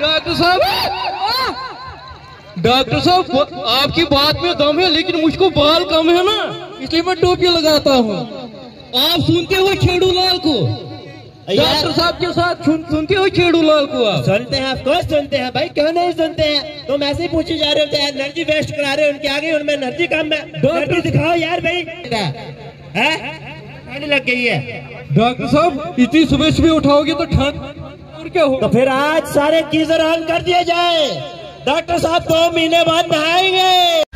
Doctor साहब। Doctor साहब आपकी बात में दम है लेकिन मुझको बाल कम है ना। इसलिए मैं टोपी लगाता हूँ। आप सुनते हो खेड़ू लाल को डॉक्टर साहब के साथ सुन, सुनते हो खेड़ू लाल को आप? सुनते हैं ऑफकोर्स सुनते हैं। भाई क्यों नहीं सुनते हैं? तुम ऐसे ही पूछे जा रहे हैं एनर्जी वेस्ट करा रहे हो उनके आगे उनमें एनर्जी कम है। डॉक्टर दिखाओ यार भाई। है? लग गई है डॉक्टर साहब इतनी सुबह सुबह उठाओगे तो ठंड और क्या तो फिर आज सारे गीजर ऑन कर दिए जाए। डॉक्टर साहब दो महीने बाद नहाएँगे।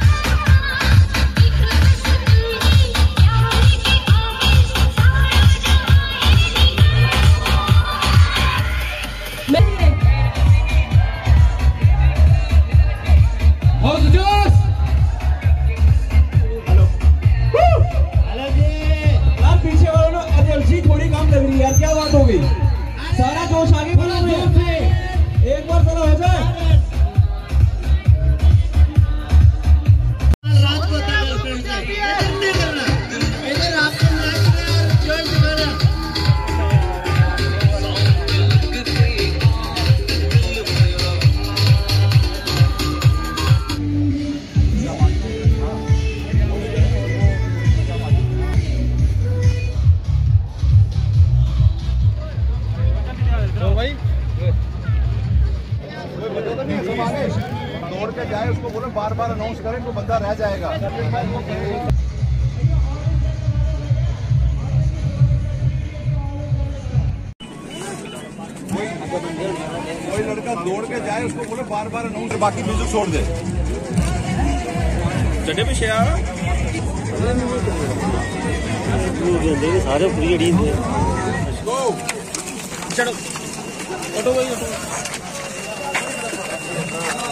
जाए उसको बोले बार बार अनाउंस करें तो बंदा रह जाएगा। कोई लड़का दौड़ के जाए उसको बोले बार बार अनाउंस बाकी म्यूज़िक छोड़ दे। चढ़े पे सारे फ्री अड़ी गो चलो auto.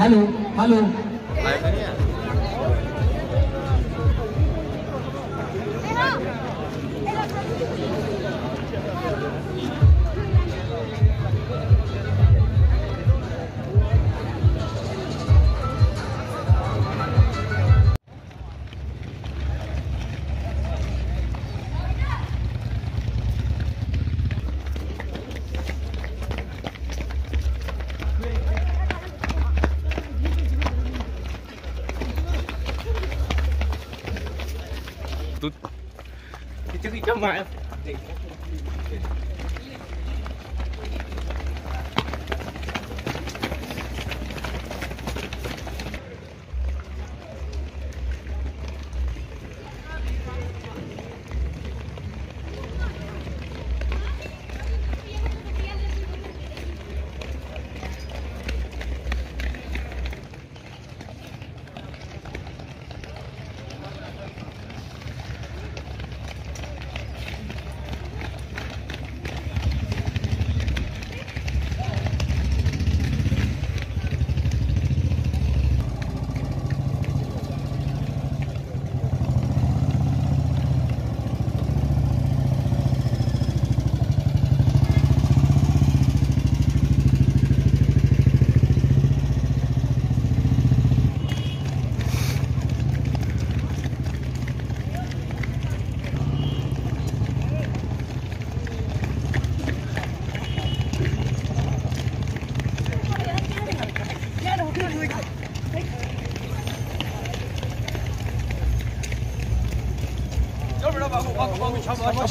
Hello hello Тут. Ты ты, ты, ты, ты, ты, ты, ты, ты, ты,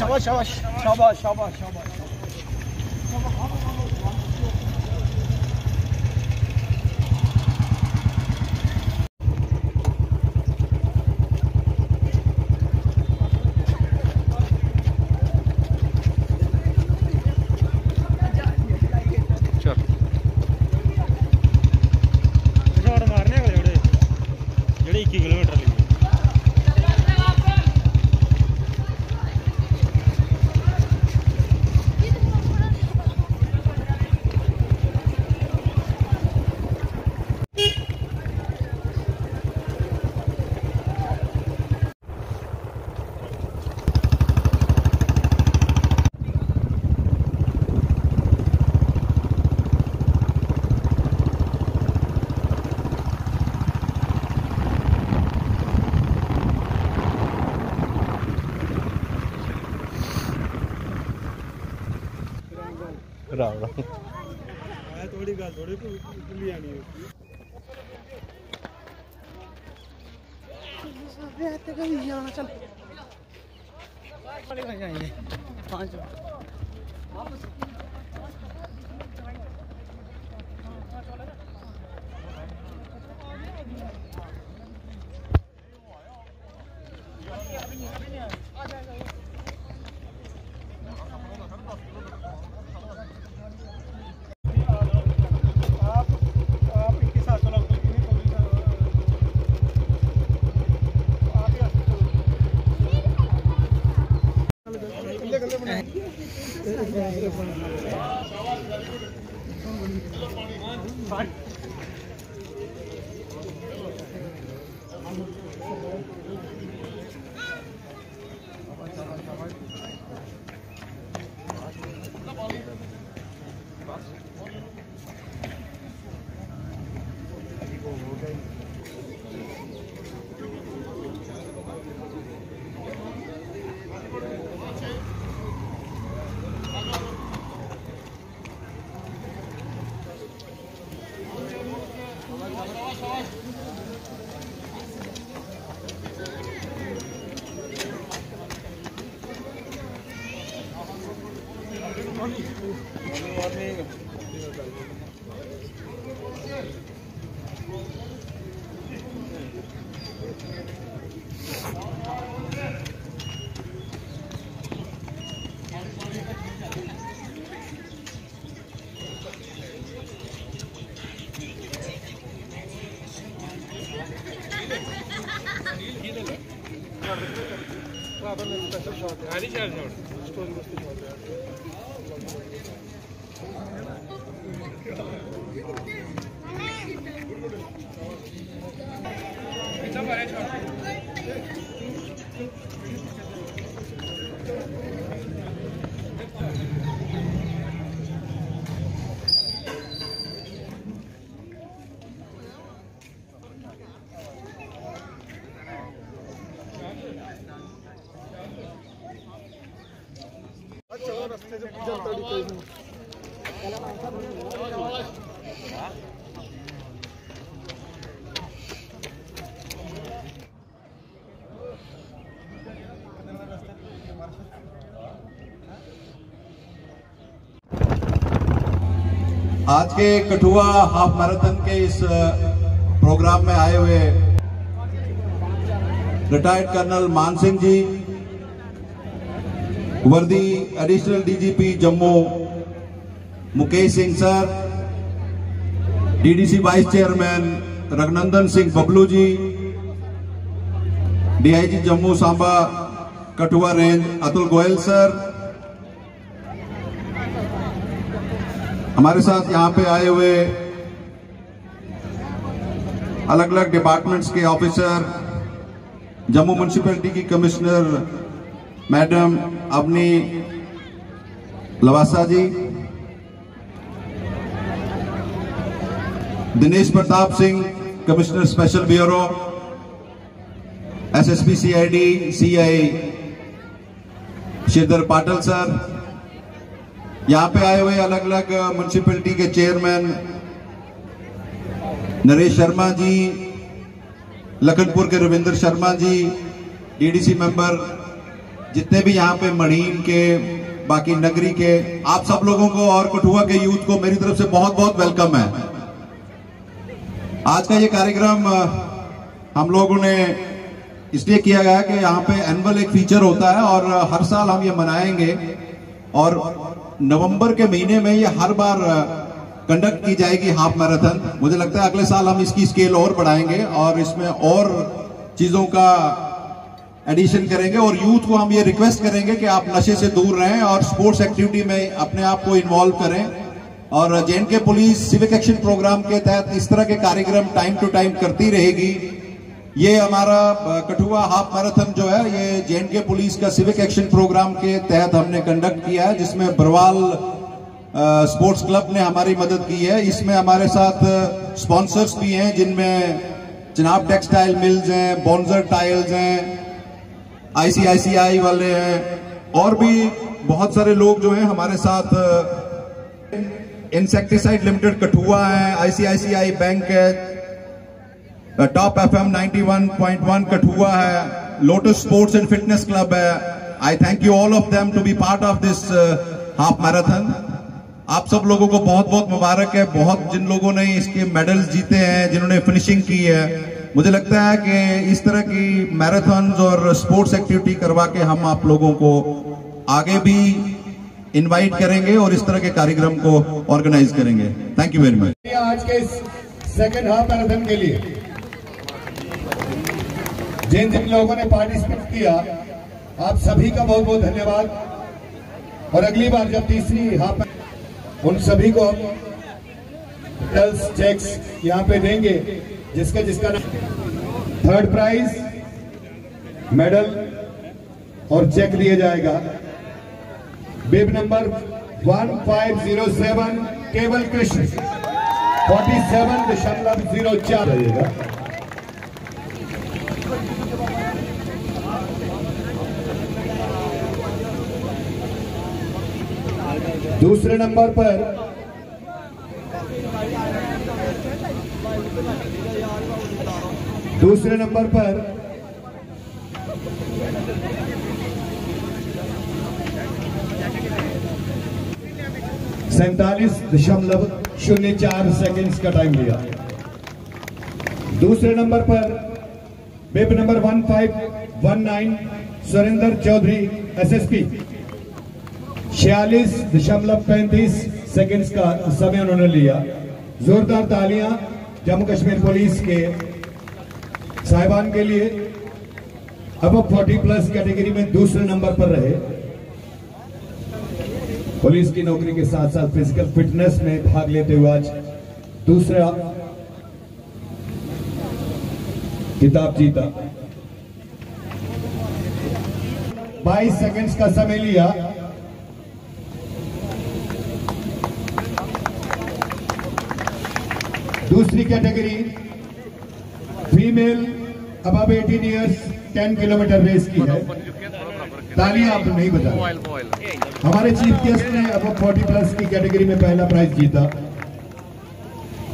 yavaş yavaş yavaş. Yavaş yavaş yavaş. Ram Ram थोड़ी गल थोड़ी खुली आनी है चल Hadi gel. आज के कठुआ हाफ़ मैराथन के इस प्रोग्राम में आए हुए रिटायर्ड कर्नल मान सिंह जी, वर्दी additional DGP Jammu, Mukesh Singh sir DDC vice chairman Raghunandan Singh Bablu ji DIG Jammu Samba Kathua range Atul Goyal sir हमारे साथ यहाँ पे आए हुए अलग अलग डिपार्टमेंट्स के ऑफिसर जम्मू म्यूनसिपैलिटी की commissioner madam Avni Lavasa ji Dinesh Pratap Singh commissioner special bureau SSP CID CI Shridhar Patal sir यहाँ पे आए हुए अलग अलग म्यूनसिपैलिटी के चेयरमैन नरेश शर्मा जी, लखनपुर के रविंद्र शर्मा जी डीडीसी मेंबर जितने भी यहाँ पे मणीन के, बाकी नगरी के, आप सब लोगों को और कठुआ के यूथ को मेरी तरफ़ से बहुत बहुत वेलकम है। आज का ये कार्यक्रम हम लोगों ने इसलिए किया गया कि यहाँ पे एनुअल एक फीचर होता है और हर साल हम ये मनाएँगे और नवंबर के महीने में ये हर बार कंडक्ट की जाएगी हाफ़ मैराथन मुझे लगता है अगले साल हम इसकी स्केल और बढ़ाएँगे और इसमें और चीज़ों का एडिशन करेंगे और यूथ को हम ये रिक्वेस्ट करेंगे कि आप नशे से दूर रहें और स्पोर्ट्स एक्टिविटी में अपने आप को इन्वॉल्व करें। और J police civic action programme के तहत इस तरह के कार्यक्रम टाइम टू टाइम करती रहेगी। ये हमारा कठुआ हाफ़ मैराथन जो है, ये जे के पुलिस का सिविक एक्शन प्रोग्राम के तहत हमने कंडक्ट किया है, जिसमें बरवाल स्पोर्ट्स क्लब ने हमारी मदद की है। इसमें हमारे साथ स्पॉन्सर्स भी हैं, जिनमें जनाब टेक्सटाइल मिल्स हैं बॉन्जर टाइल्स हैं आईसीआईसीआई वाले हैं, और भी बहुत सारे लोग जो हैं हमारे साथ इंसेक्टिसाइड लिमिटेड कठुआ है आईसीआईसीआई बैंक है top F M ninety Kathua है lotus sports and fitness club है। I thank you all of them to be part of this half marathon आप सब लोगों को बहुत बहुत मुबारक है। बहुत जिन लोगों ने इसके मेडल्स जीते हैं, जिन्होंने फिनिशिंग की है। मुझे लगता है कि इस तरह की मैराथन और स्पोर्ट्स एक्टिविटी करवा के हम आप लोगों को आगे भी इनवाइट करेंगे और इस तरह के कार्यक्रम को ऑर्गेनाइज करेंगे। थैंक यू वेरी मच आज के सेकंड हाफ़ मैराथन के लिए। जिन जिन लोगों ने पार्टिसिपेट किया, आप सभी का बहुत बहुत धन्यवाद। और अगली बार जब तीसरी हाफ़ उन सभी को हम चेक्स यहाँ पे देंगे, जिसका जिसका थर्ड प्राइज मेडल और चेक दिया जाएगा। बेब नंबर 1507 केवल कृष्ण 47 दशमलव ज़ीरो चार। रहेगा दूसरे नंबर पर दूसरे नंबर पर सैतालीस दशमलव शून्य चार सेकेंड्स का टाइम लिया। दूसरे नंबर पर bib number one five one nine Surendra Chaudhary SSP छियालीस दशमलव पैंतीस सेकेंड्स का समय उन्होंने लिया। जोरदार तालियाँ जम्मू कश्मीर पुलिस के साहिबान के लिए। अब 40 प्लस कैटेगरी में दूसरे नंबर पर रहे। पुलिस की नौकरी के साथ साथ फ़िज़िकल फिटनेस में भाग लेते हुए आज दूसरा किताब जीता। 22 सेकंड्स का समय लिया। दूसरी कैटेगरी फीमेल अब 18 इयर्स 10 किलोमीटर रेस की है। तालियाँ आप नहीं बता हमारे चीफ गेस्ट ने अब 40 प्लस की कैटेगरी में पहला प्राइज जीता।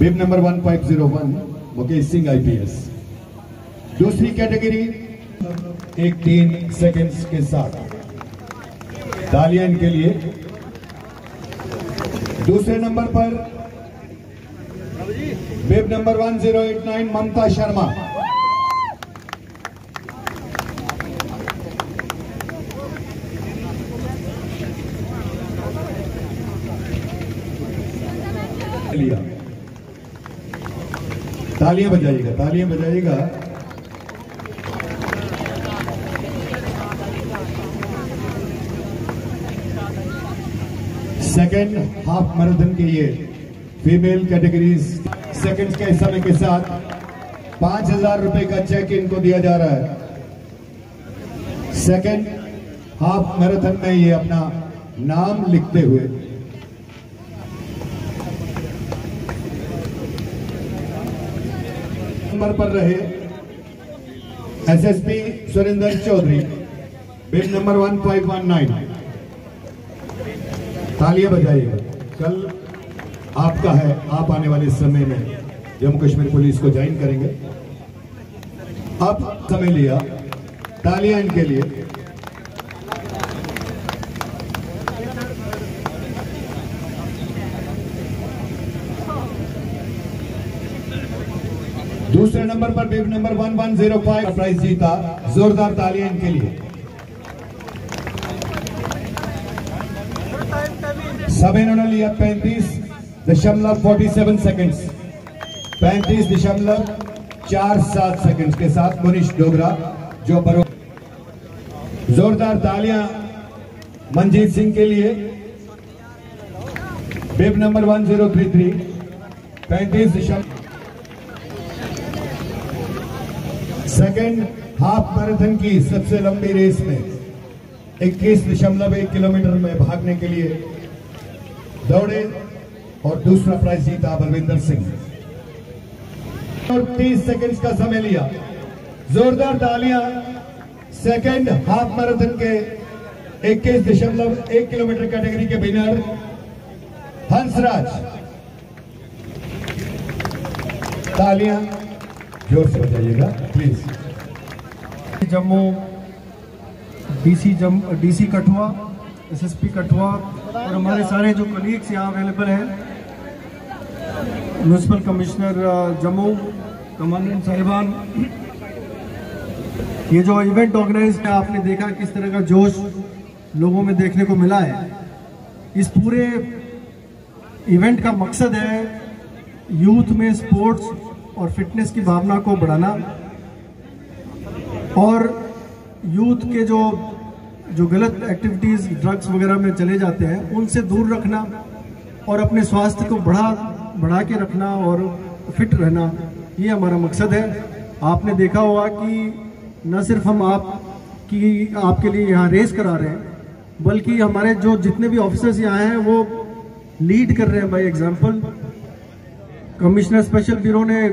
Bib number 1501 Mukesh Singh IPS दूसरी कैटेगरी एक तीन सेकंड्स के साथ। तालियाँ इनके लिए। दूसरे नंबर पर बिब नंबर 1089 ममता शर्मा। लिया तालियाँ बजाइएगा तालियाँ बजाइएगा। सेकेंड हाफ़ मैराथन के लिए फीमेल कैटेगरीज सेकंड्स के समय के साथ पाँच हज़ार रुपए का चेक इनको दिया जा रहा है। सेकेंड हाफ़ मैराथन में ये अपना नाम लिखते हुए। नंबर पर रहे SSP Surendra Chaudhary, bib number 1519 तालियाँ बजाइएगा कल आपका है, आप आने वाले समय में जम्मू कश्मीर पुलिस को ज्वाइन करेंगे। अब समय लिया तालियाँ इनके लिए। दूसरे नंबर पर bib number one one zero five prize जीता जोरदार तालियाँ इनके लिए। सब इन्होंने लिया पैंतीस दशमलव फोर्टी सेवन सेकेंड पैंतीस दशमलव चार सात सेकेंड के साथ मुनीश डोगरा, जो बरो जोरदार तालियाँ मंजीत सिंह के लिए। Bib number one zero three three. पैंतीस दशमलव सेकेंड हाफ़ मैराथन की सबसे लंबी रेस में इक्कीस दशमलव एक किलोमीटर में भागने के लिए दौड़े और दूसरा प्राइज जीता बलविंदर सिंह। और 30 सेकंड्स का समय लिया। जोरदार तालियाँ। सेकंड हाफ़ मैराथन के इक्कीस दशमलव एक किलोमीटर कैटेगरी के विनर हंसराज। तालियाँ, ज़ोर से बजाइएगा प्लीज़ जम्मू डीसी जम डीसी कठुआ एसएसपी कठुआ, और हमारे सारे जो कलीग्स यहाँ अवेलेबल हैं म्यूनसिपल कमिश्नर जम्मू कमांडेंट साहिबान ये जो इवेंट ऑर्गेनाइज है, आपने देखा किस तरह का जोश लोगों में देखने को मिला है। इस पूरे इवेंट का मकसद है यूथ में स्पोर्ट्स और फिटनेस की भावना को बढ़ाना। और यूथ के जो जो गलत एक्टिविटीज़ ड्रग्स वगैरह में चले जाते हैं, उनसे दूर रखना और अपने स्वास्थ्य को बढ़ा बढ़ा के रखना और फिट रहना, ये हमारा मकसद है। आपने देखा होगा कि न सिर्फ़ हम आप की, आपके लिए यहाँ रेस करा रहे हैं, बल्कि हमारे जो जितने भी ऑफिसर्स यहाँ हैं, वो लीड कर रहे हैं by example commissioner special bureau ने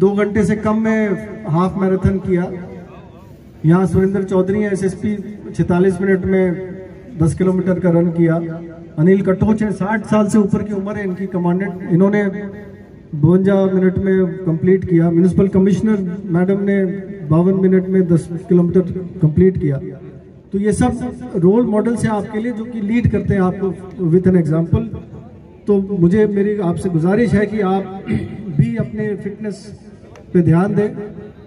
दो घंटे से कम में हाफ़ मैराथन किया। यहाँ सुरेंद्र चौधरी एसएसपी 46 मिनट में 10 किलोमीटर का रन किया। अनिल कटोच है 60 साल से ऊपर की उम्र है, इनकी कमांडेंट इन्होंने बवंजा मिनट में कंप्लीट किया। म्यूनिसिपल कमिश्नर मैडम ने बावन मिनट में 10 किलोमीटर कंप्लीट किया। तो ये सब रोल मॉडल्स हैं आपके लिए, जो कि लीड करते हैं आपको विथ एन एग्ज़ाम्पल तो मुझे, मेरी आपसे गुजारिश है कि आप भी अपने फिटनेस पे ध्यान दें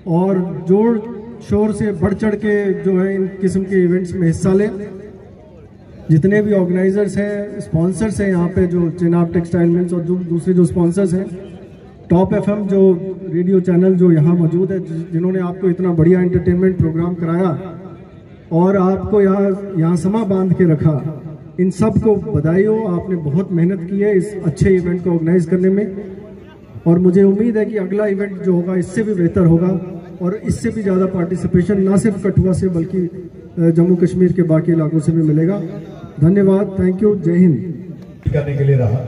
और ज़ोर शोर से बढ़ चढ़ के जो है इन किस्म के इवेंट्स में हिस्सा लें। जितने भी ऑर्गेनाइजर्स हैं स्पॉन्सर्स हैं यहाँ पे जो चिनाब टेक्सटाइल मिल्स और जो दूसरे जो स्पॉन्सर्स हैं टॉप एफएम जो रेडियो चैनल जो यहाँ मौजूद है जिन्होंने आपको इतना बढ़िया एंटरटेनमेंट प्रोग्राम कराया और आपको यहाँ यहाँ समा बाँध के रखा, इन सबको बधाई हो। आपने बहुत मेहनत की है इस अच्छे इवेंट को ऑर्गेनाइज करने में और मुझे उम्मीद है कि अगला इवेंट जो होगा, इससे भी बेहतर होगा और इससे भी ज़्यादा पार्टिसिपेशन ना सिर्फ़ कठुआ से, बल्कि जम्मू कश्मीर के बाकी इलाकों से भी मिलेगा। धन्यवाद। थैंक यू जय हिंद। करने के लिए रहा।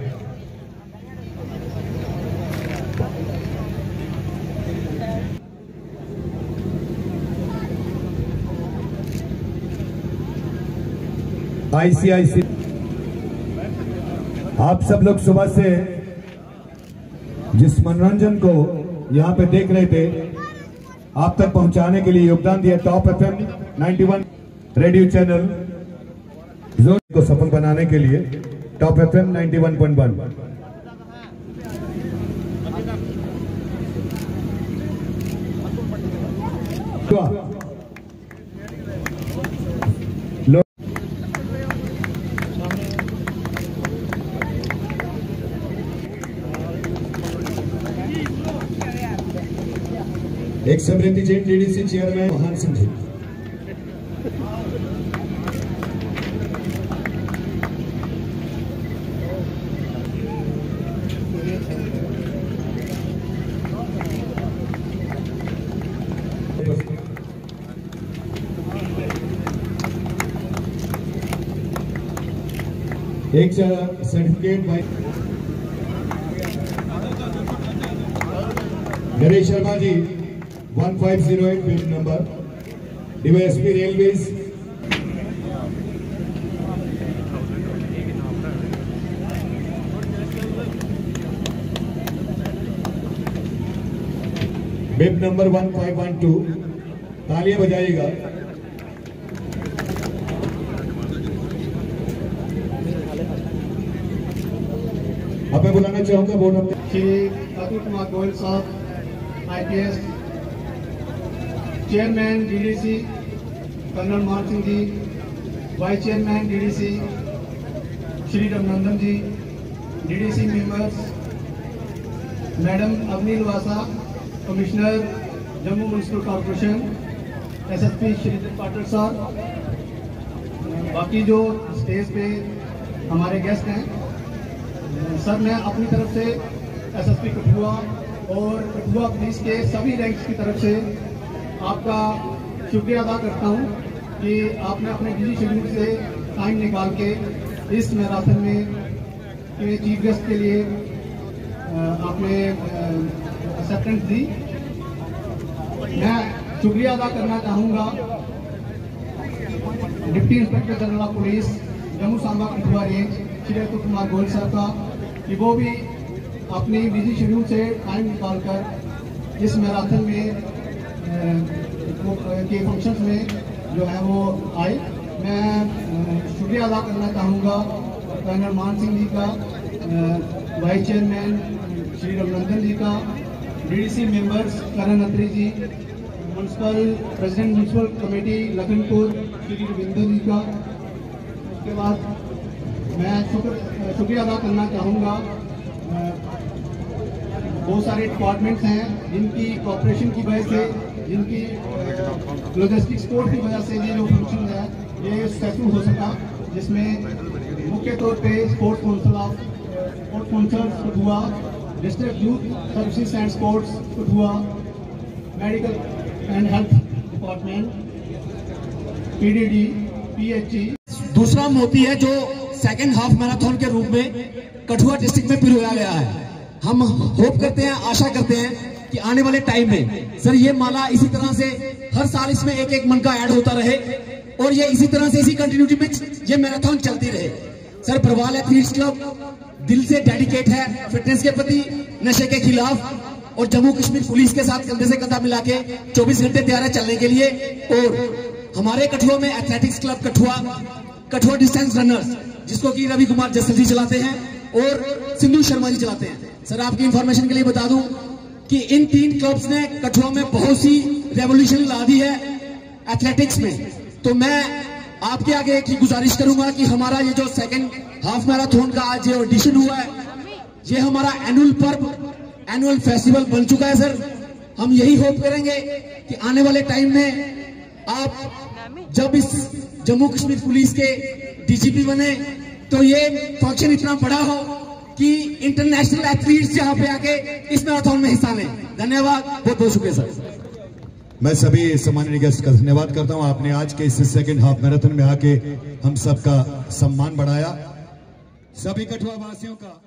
आईसीआईसी आप सब लोग सुबह से जिस मनोरंजन को यहाँ पे देख रहे थे, आप तक पहुँचाने के लिए योगदान दिया। Top FM 91 radio channel zone को सफल बनाने के लिए top F M ninety one point one. एक समृद्धि जैन डीडीसी चेयरमैन महान सिंह जी एक certificate by Naresh Sharma ji 1508 bib number DYSP railways bib number 1512 तालियाँ बजाइएगा। बुलाना चाहूँगा बोर्ड ऑफ़ कि अतुल कुमार गोयल साहब IPS chairman DDC colonel Maan Singh ji vice chairman DDC Shri Raghunandan ji DDC members madam Avni Lavasa commissioner Jammu municipal corporation SSP Shridhar Patil साहब बाकी जो stage पे हमारे गेस्ट हैं सर, मैं अपनी तरफ़ से एसएसपी कठुआ और कठुआ पुलिस के सभी रैंक्स की तरफ़ से आपका शुक्रिया अदा करता हूँ कि आपने अपने बिज़ी शेड्यूल से टाइम निकाल के इस मैराथन में के चीफ गेस्ट के लिए आपने एक्सेप्टेंस दी। मैं शुक्रिया अदा करना चाहूँगा deputy inspector general of police, Jammu Samba Kathua range Shri Atul Kumar Goyal साहब का। कि वो भी अपनी बिज़ी शेड्यूल से टाइम निकालकर इस मैराथन में के फ़ंक्शंस में जो है वो आए। मैं शुक्रिया अदा करना चाहूँगा कर्नल मान सिंह जी का वाइस चेयरमैन श्री रघुनंदन जी का DDC members Karan Atri ji municipal president municipal committee Lakhanpur Shri Ravinder ji का। उसके बाद मैं शुक्र शुक्रिया अदा करना चाहूँगा। बहुत सारे डिपार्टमेंट्स हैं, जिनकी कॉपरेशन की वजह से, जिनकी लॉजिस्टिक सपोर्ट की वजह से ये जो फ़ंक्शन है, ये सक्सेसफुल हो सका, जिसमें मुख्य तौर पे sports council of sports council Kathua district youth services and sports Kathua medical and health department PDD PHE दूसरा मोती है जो सेकंड हाफ़ मैराथन के रूप में कठुआ डिस्ट्रिक्ट में पिरोया गया है। हम होप करते हैं, आशा करते हैं कि आने वाले टाइम में सर ये माला इसी तरह से हर साल इसमें एक एक मन का ऐड होता रहे और ये इसी तरह से इसी कंटिन्यूटी में ये मैराथन चलती रहे। सर प्रवाल एथलीट्स क्लब दिल से डेडिकेट है फिटनेस के प्रति, नशे के खिलाफ और जम्मू कश्मीर पुलिस के साथ कंधे से कंधा मिला के 24 घंटे तैयार है चलने के लिए और हमारे कठुआ में athletics club Kathua Kathua distance runners जिसको कि रवि कुमार जसल जी चलाते हैं और सिंधु शर्मा जी चलाते हैं। सर, आपकी इंफॉर्मेशन के लिए बता दूँ कि इन तीन क्लब्स ने कठुआ में बहुत सी रेवोल्यूशन ला दी है एथलेटिक्स में। तो मैं आपके आगे एक गुजारिश करूँगा कि हमारा ये जो सेकंड हाफ़ मैराथन का आज ये ऑडिशन हुआ है, ये हमारा एनुअल पर्व एनुअल फेस्टिवल बन चुका है, सर। हम यही होप करेंगे कि आने वाले टाइम में आप जब इस जम्मू कश्मीर पुलिस के डीजीपी बने तो ये फ़ंक्शन इतना बड़ा हो कि इंटरनेशनल एथलीट्स यहाँ पे आके इस मैराथन में हिस्सा लें। धन्यवाद, बहुत बहुत शुक्रिया, सर। मैं सभी सम्मानित गेस्ट का धन्यवाद करता हूँ। आपने आज के इस सेकंड हाफ़ मैराथन में आके हम सबका सम्मान बढ़ाया। सभी कठुआ वासियों का